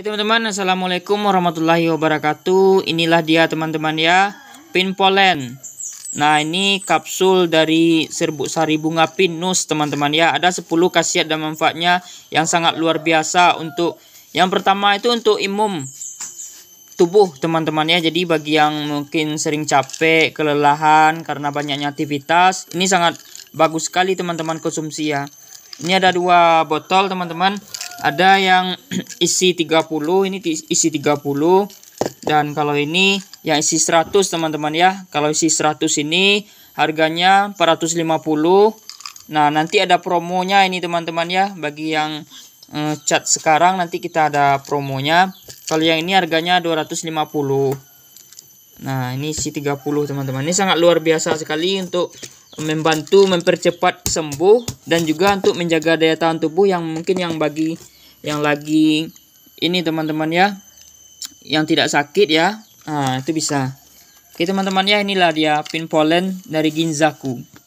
Oke teman-teman, Assalamualaikum warahmatullahi wabarakatuh. Inilah dia teman-teman ya, pin polen. Nah ini kapsul dari serbuk sari bunga pinus teman-teman ya. Ada 10 khasiat dan manfaatnya yang sangat luar biasa untuk yang pertama itu untuk imun tubuh teman-teman ya. Jadi bagi yang mungkin sering capek, kelelahan karena banyaknya aktivitas, ini sangat bagus sekali teman-teman konsumsi ya. Ini ada dua botol teman-teman ada yang isi 30 ini isi 30 dan kalau ini yang isi 100 teman-teman ya. Kalau isi 100 ini harganya 450 nah nanti ada promonya ini teman-teman ya. Bagi yang eh, cat sekarang nanti kita ada promonya. Kalau yang ini harganya 250 nah ini isi 30 teman-teman. Ini sangat luar biasa sekali untuk membantu mempercepat sembuh dan juga untuk menjaga daya tahan tubuh yang mungkin yang bagi yang lagi ini teman-teman ya yang tidak sakit ya. Nah itu bisa. Oke teman-teman ya inilah dia pin pollen dari Ginzaku